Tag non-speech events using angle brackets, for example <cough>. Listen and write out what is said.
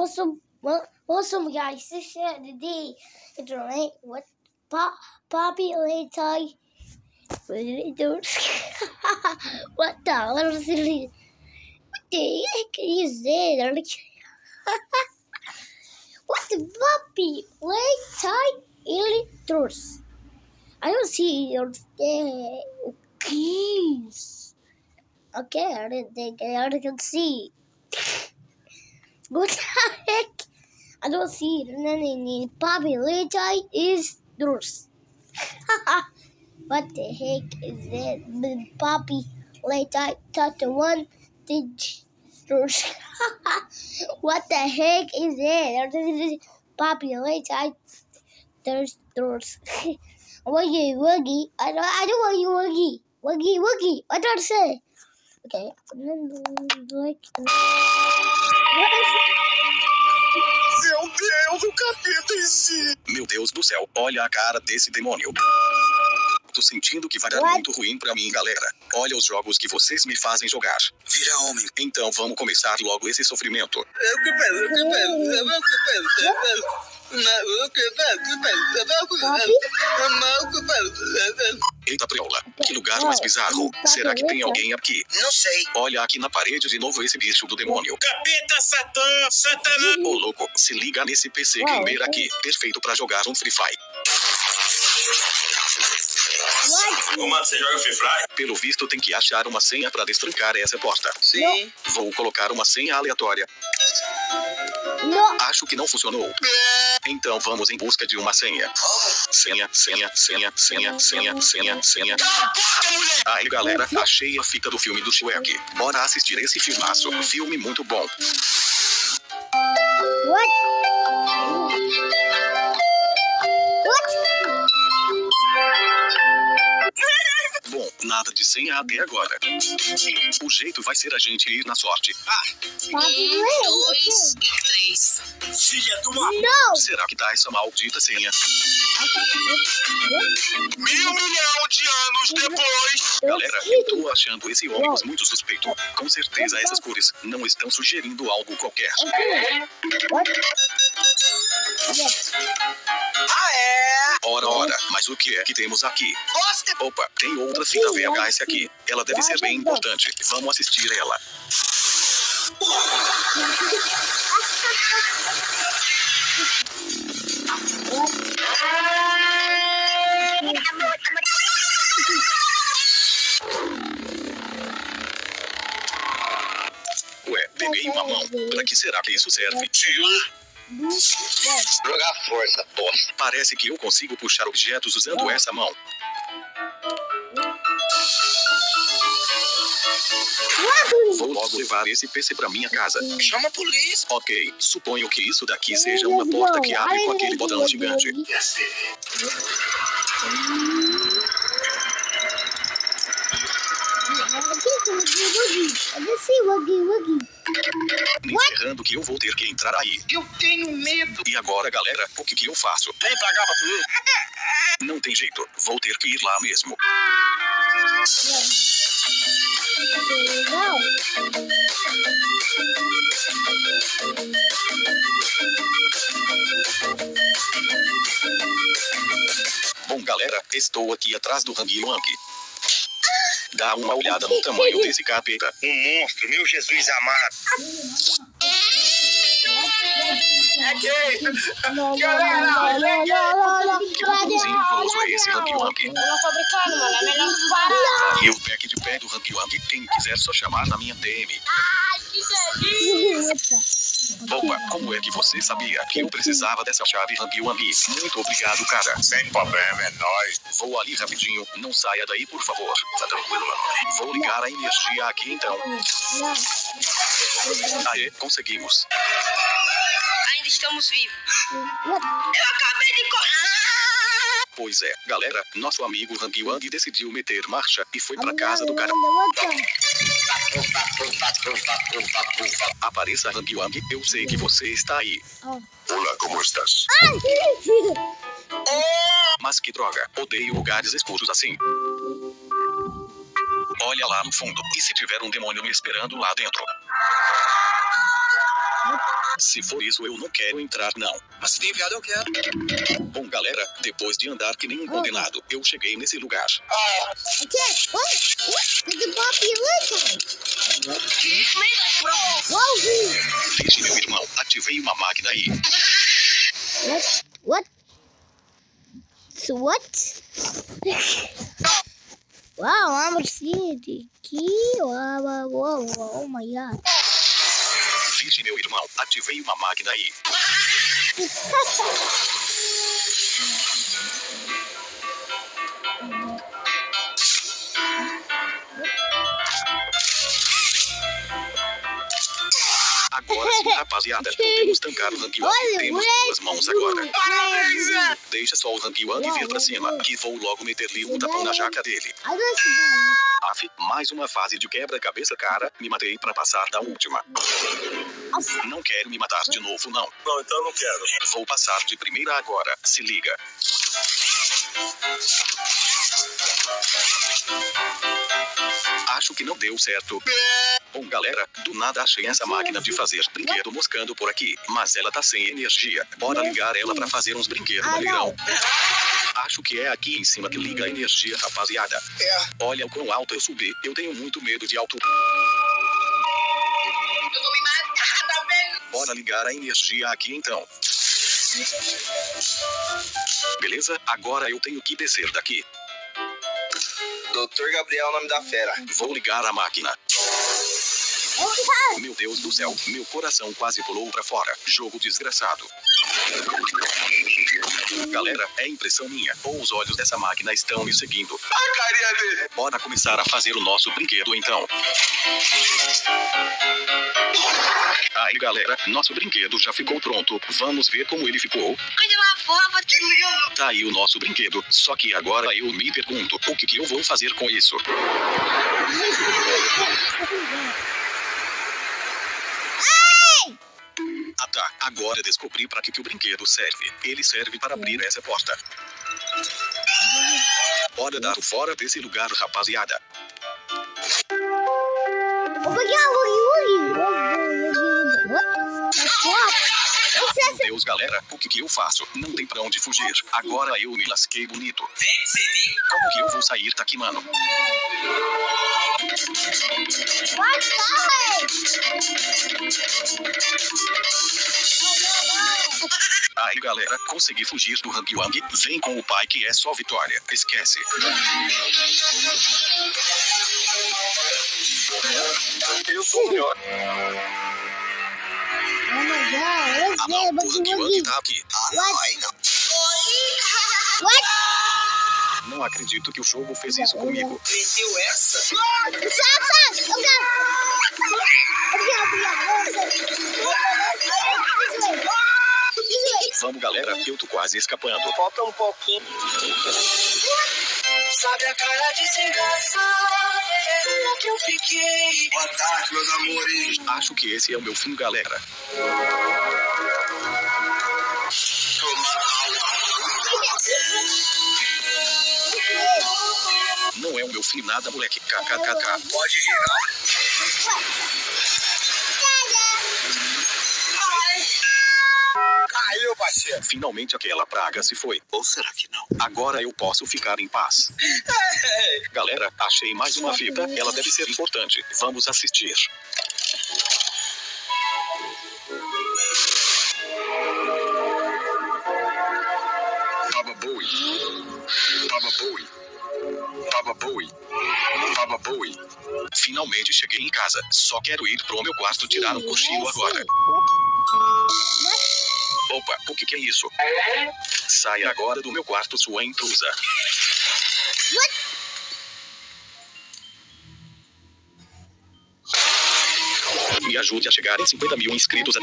awesome, well, awesome guys. This is the day. It's right. What? Pop, Poppy later. What did it do? <laughs> what the? Was it? What the heck is <laughs> that? what the puppy later? Electros. I don't see your keys. Okay, I didn't think I can see. What the heck? I don't see it. in Bobby, Lejai is Drus. <laughs> what the heck is that? Bobby, touch Tata one, did yours. <laughs> what the heck is that? Bobby, Lejai, there's yours. Woogie, woogie. I don't, I don't want you, woogie. Woogie, woogie. What do I say? Okay. Like Meu Deus, o capeta existe! Meu Deus do céu, olha a cara desse demônio. Tô sentindo que vai dar What? muito ruim pra mim, galera. Olha os jogos que vocês me fazem jogar. Vira homem. Então vamos começar logo esse sofrimento. Eita preola, que lugar mais bizarro. Será que tem alguém aqui? Não sei. Olha aqui na parede de novo esse bicho do demônio. Capeta, Satã, Satanás. Ô louco, se liga nesse PC gamer aqui. Perfeito pra jogar um Free Fire. Ô, mano, você joga Free Fire? Pelo visto tem que achar uma senha pra destrancar essa porta. Sim. Vou colocar uma senha aleatória. Acho que não funcionou. Então vamos em busca de uma senha. Senha, senha, senha, senha, senha, senha, senha. Aí galera, achei a fita do filme do Shrek. Bora assistir esse filmaço. Filme muito bom. What? Nada de senha até agora. O jeito vai ser a gente ir na sorte. Ah, Poppy Um, Lane. dois e três. Filha de uma... No. será que dá essa maldita senha? Mil milhão de anos depois. Galera, eu tô achando esse ônibus muito suspeito. Com certeza essas cores não estão sugerindo algo qualquer. Ah, é? Ora, ora, mas o que é que temos aqui? Opa, tem outra fita VHS aqui. Ela deve ser bem importante. Vamos assistir ela. Ué, peguei uma mão. Pra que será que isso serve? Jogar força, bosta. Parece que eu consigo puxar objetos usando essa mão. Vou logo levar esse PC pra minha casa. Chama a polícia. Ok, suponho que isso daqui seja uma porta que abre com aquele botão gigante. Encerrando que eu vou ter que entrar aí. Eu tenho medo. E agora, galera, o que que eu faço? Vem pra cá, patrulha. Não tem jeito, vou ter que ir lá mesmo. Bom, galera, estou aqui atrás do Hang Yang. Dá uma olhada no tamanho desse capeta. Um monstro, meu Jesus amado. É esse Hang Yang. Eu não tô brincando, mano. É melhor tu parar. E o pack de pé do Hang quem quiser só chamar na minha DM. Ai, que delícia. Opa, como é que você sabia que eu precisava dessa chave Hang? Muito obrigado, cara. Sem problema, é nóis. Vou ali rapidinho, não saia daí, por favor. Tá tranquilo, mano. Vou ligar a energia aqui então. Aê, conseguimos. Estamos vivos. Eu acabei de correr. Pois é, galera, nosso amigo Hang Yang decidiu meter marcha e foi pra casa do cara. Apareça Hang Yang, eu sei que você está aí. Olá, como estás? Mas que droga, odeio lugares escuros assim. Olha lá no fundo, e se tiver um demônio me esperando lá dentro? Se for isso, eu não quero entrar, não. Mas se tem enviado, eu quero. Bom, galera, depois de andar que nem um condenado, eu cheguei nesse lugar. Okay. What? What? Did the at? Whoa! Vixe, meu irmão, ativei uma máquina aí. What? What? So what? wow, I'm. Wow, wow, wow, wow, oh my god. Meu irmão, ativei uma máquina aí. Agora sim, rapaziada, <laughs> podemos tancar o. Olha, Temos duas mãos agora. Parabéns! Deixa só o Hang Wang vir pra cima, que vou logo meter-lhe um tapão na jaca dele. Mais uma fase de quebra-cabeça, cara. Me matei pra passar da última. Não quero me matar de novo, não. Não, então não quero. Vou passar de primeira agora. Se liga. Acho que não deu certo. Bom, galera, do nada achei essa máquina de fazer brinquedo moscando por aqui, mas ela tá sem energia. Bora ligar ela pra fazer uns brinquedos Ah, maneirão. Acho que é aqui em cima que liga a energia, rapaziada. É. Olha o quão alto eu subi. Eu tenho muito medo de altura. Eu vou me matar, tá vendo? Bora ligar a energia aqui então. Beleza? Agora eu tenho que descer daqui. Doutor Gabriel nome da fera. Vou ligar a máquina. Meu Deus do céu, meu coração quase pulou pra fora. Jogo desgraçado. Galera, é impressão minha. Ou os olhos dessa máquina estão me seguindo. A carinha dele. Bora começar a fazer o nosso brinquedo então. Aí galera, nosso brinquedo já ficou pronto. Vamos ver como ele ficou. Coisa lá fora, que lindo. Tá aí o nosso brinquedo. Só que agora eu me pergunto, o que, que eu vou fazer com isso? <laughs> tá, agora descobri para que, que o brinquedo serve. Ele serve para abrir essa porta. Bora dar fora desse lugar, rapaziada. Oh? Deus, galera, o que, que eu faço? Não tem pra onde fugir. Agora eu me lasquei bonito. Como que eu vou sair daqui, mano? What Aí, galera, consegui fugir do Hang Wang. Vem com o pai que é só vitória. Esquece. Eu sou o melhor. Oh Ah, não, o Woogie Hang Wang tá aqui. Ah, não, aí não. What? Não acredito que o jogo fez isso comigo. Meteu essa? Stop, stop! Oh god! Obrigado, obrigado. This way. This way. Vamos, galera, eu tô quase escapando. Falta um pouquinho. Sabe a cara de sem graça? Será que eu fiquei? Boa tarde, meus amores. Acho que esse é o meu fim, galera. Não é o meu fim nada, moleque. KKKK. Pode rir, Caiu, parceiro. Finalmente aquela praga se foi. Ou será que não? Agora eu posso ficar em paz. <laughs> Galera, achei mais uma fita. Ela deve ser importante. Vamos assistir. Baba Bowie. Baba Bowie. Baba Bowie. Baba Bowie. Finalmente cheguei em casa. Só quero ir pro meu quarto tirar um cochilo agora. Opa, o que, que é isso? Saia agora do meu quarto, sua intrusa. Me ajude a chegar em 50 mil inscritos até